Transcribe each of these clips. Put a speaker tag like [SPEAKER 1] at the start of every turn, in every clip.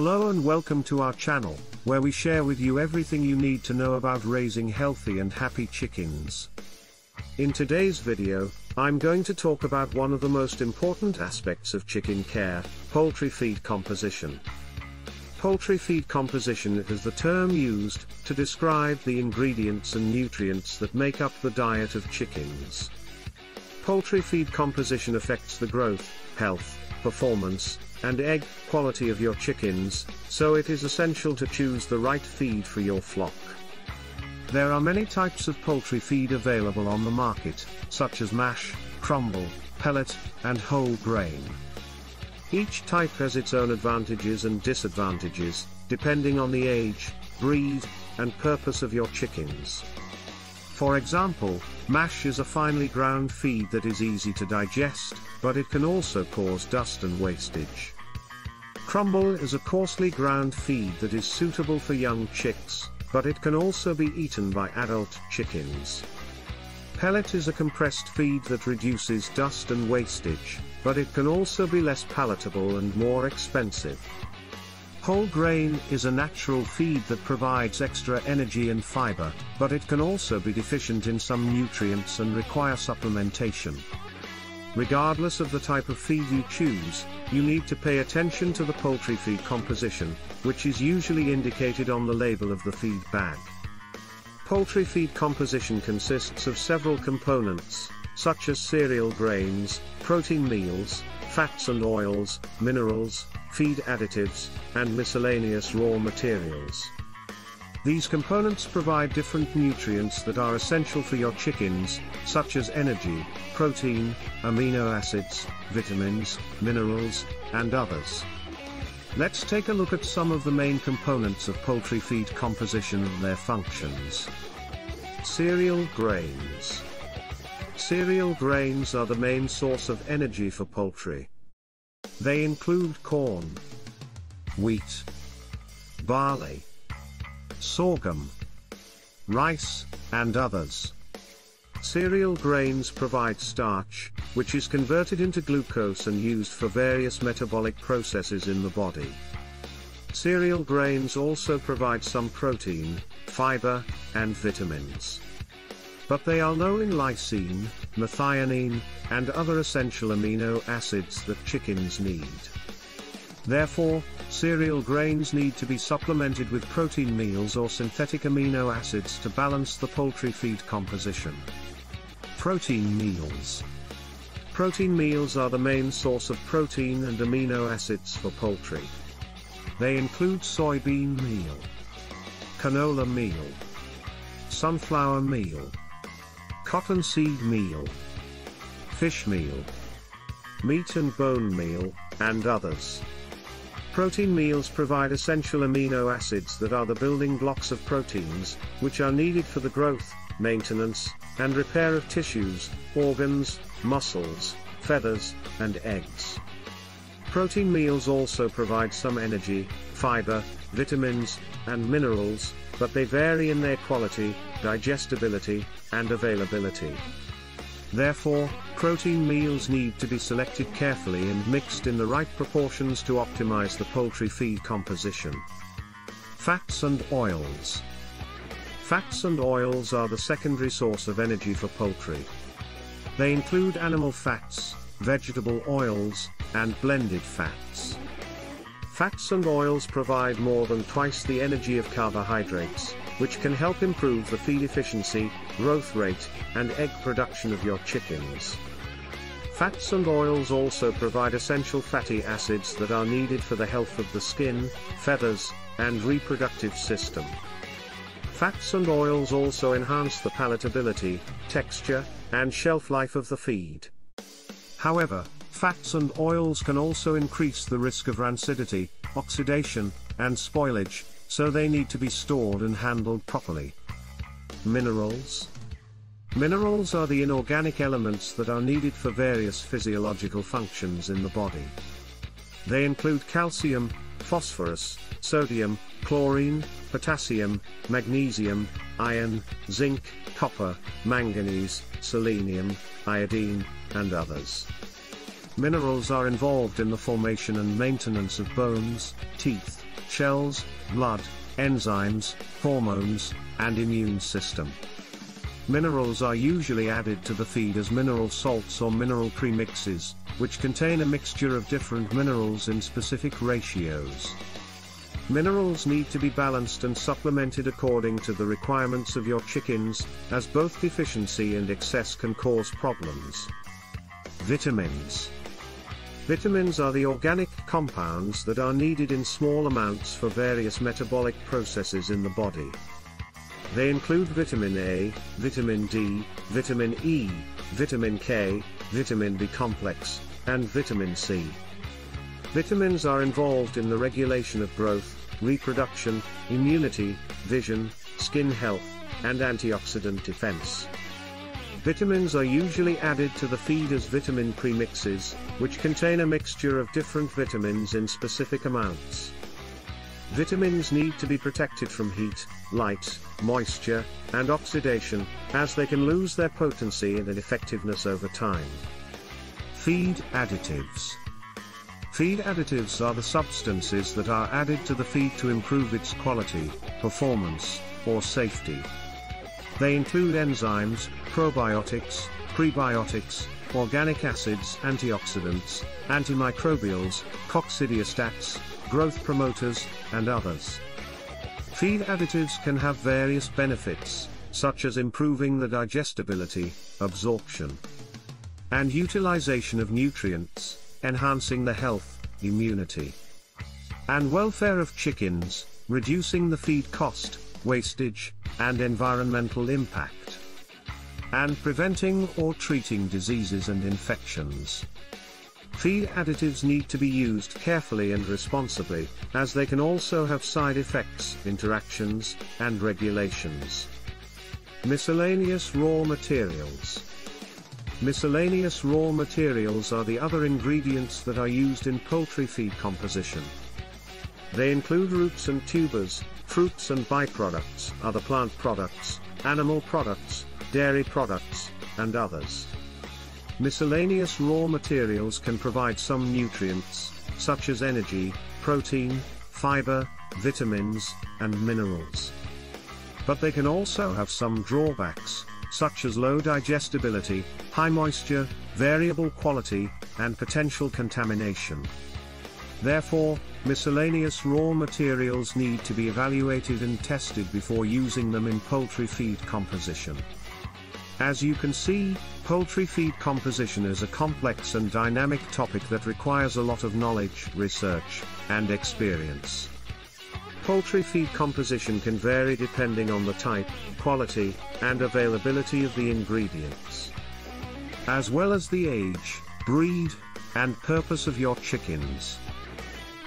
[SPEAKER 1] Hello and welcome to our channel, where we share with you everything you need to know about raising healthy and happy chickens. In today's video, I'm going to talk about one of the most important aspects of chicken care, poultry feed composition. Poultry feed composition is the term used to describe the ingredients and nutrients that make up the diet of chickens. Poultry feed composition affects the growth, health, performance, and egg quality of your chickens, so it is essential to choose the right feed for your flock. There are many types of poultry feed available on the market, such as mash, crumble, pellet, and whole grain. Each type has its own advantages and disadvantages, depending on the age, breed, and purpose of your chickens. For example, mash is a finely ground feed that is easy to digest, but it can also cause dust and wastage. Crumble is a coarsely ground feed that is suitable for young chicks, but it can also be eaten by adult chickens. Pellet is a compressed feed that reduces dust and wastage, but it can also be less palatable and more expensive. Whole grain is a natural feed that provides extra energy and fiber, but it can also be deficient in some nutrients and require supplementation. Regardless of the type of feed you choose, you need to pay attention to the poultry feed composition, which is usually indicated on the label of the feed bag. Poultry feed composition consists of several components, such as cereal grains, protein meals, fats and oils, minerals, feed additives, and miscellaneous raw materials. These components provide different nutrients that are essential for your chickens, such as energy, protein, amino acids, vitamins, minerals, and others. Let's take a look at some of the main components of poultry feed composition and their functions. Cereal grains. Cereal grains are the main source of energy for poultry. They include corn, wheat, barley, sorghum, rice, and others. Cereal grains provide starch, which is converted into glucose and used for various metabolic processes in the body. Cereal grains also provide some protein, fiber, and vitamins. But they are low in lysine, methionine, and other essential amino acids that chickens need. Therefore, cereal grains need to be supplemented with protein meals or synthetic amino acids to balance the poultry feed composition. Protein meals. Protein meals are the main source of protein and amino acids for poultry. They include soybean meal, canola meal, sunflower meal, cottonseed meal, fish meal, meat and bone meal, and others. Protein meals provide essential amino acids that are the building blocks of proteins, which are needed for the growth, maintenance, and repair of tissues, organs, muscles, feathers, and eggs. Protein meals also provide some energy, fiber, vitamins, and minerals, but they vary in their quality, digestibility, and availability. Therefore, protein meals need to be selected carefully and mixed in the right proportions to optimize the poultry feed composition. Fats and oils. Fats and oils are the secondary source of energy for poultry. They include animal fats, vegetable oils, and blended fats. Fats and oils provide more than twice the energy of carbohydrates, which can help improve the feed efficiency, growth rate, and egg production of your chickens. Fats and oils also provide essential fatty acids that are needed for the health of the skin, feathers, and reproductive system. Fats and oils also enhance the palatability, texture, and shelf life of the feed. However, Fats and oils can also increase the risk of rancidity, oxidation, and spoilage, so they need to be stored and handled properly. Minerals. Minerals are the inorganic elements that are needed for various physiological functions in the body. They include calcium, phosphorus, sodium, chlorine, potassium, magnesium, iron, zinc, copper, manganese, selenium, iodine, and others. Minerals are involved in the formation and maintenance of bones, teeth, shells, blood, enzymes, hormones, and immune system. Minerals are usually added to the feed as mineral salts or mineral premixes, which contain a mixture of different minerals in specific ratios. Minerals need to be balanced and supplemented according to the requirements of your chickens, as both deficiency and excess can cause problems. Vitamins Vitamins are the organic compounds that are needed in small amounts for various metabolic processes in the body. They include vitamin A, vitamin D, vitamin E, vitamin K, vitamin B complex, and vitamin C. Vitamins are involved in the regulation of growth, reproduction, immunity, vision, skin health, and antioxidant defense. Vitamins are usually added to the feed as vitamin premixes, which contain a mixture of different vitamins in specific amounts. Vitamins need to be protected from heat, light, moisture, and oxidation, as they can lose their potency and effectiveness over time. Feed additives. Feed additives are the substances that are added to the feed to improve its quality, performance, or safety. They include enzymes, probiotics, prebiotics, organic acids, antioxidants, antimicrobials, coccidiostats, growth promoters, and others. Feed additives can have various benefits, such as improving the digestibility, absorption, and utilization of nutrients, enhancing the health, immunity, and welfare of chickens, reducing the feed cost, wastage, and environmental impact, and preventing or treating diseases and infections. Feed additives need to be used carefully and responsibly, as they can also have side effects, interactions, and regulations. Miscellaneous raw materials. Miscellaneous raw materials are the other ingredients that are used in poultry feed composition. They include roots and tubers, fruits and byproducts, other plant products, animal products, dairy products, and others. Miscellaneous raw materials can provide some nutrients, such as energy, protein, fiber, vitamins, and minerals. But they can also have some drawbacks, such as low digestibility, high moisture, variable quality, and potential contamination. Therefore, miscellaneous raw materials need to be evaluated and tested before using them in poultry feed composition. As you can see, poultry feed composition is a complex and dynamic topic that requires a lot of knowledge, research, and experience. Poultry feed composition can vary depending on the type, quality, and availability of the ingredients. As well as the age, breed, and purpose of your chickens.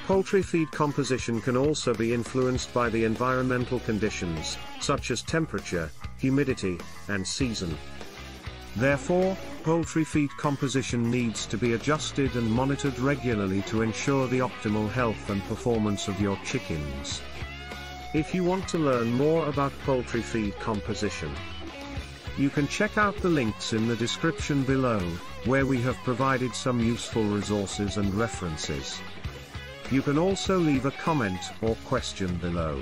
[SPEAKER 1] Poultry feed composition can also be influenced by the environmental conditions, such as temperature, humidity, and season. Therefore, poultry feed composition needs to be adjusted and monitored regularly to ensure the optimal health and performance of your chickens. If you want to learn more about poultry feed composition, you can check out the links in the description below, where we have provided some useful resources and references. You can also leave a comment or question below.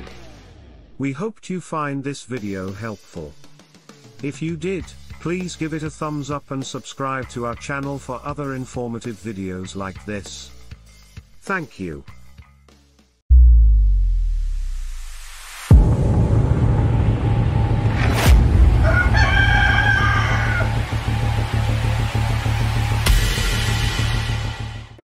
[SPEAKER 1] We hoped you find this video helpful. If you did, please give it a thumbs up and subscribe to our channel for other informative videos like this. Thank you.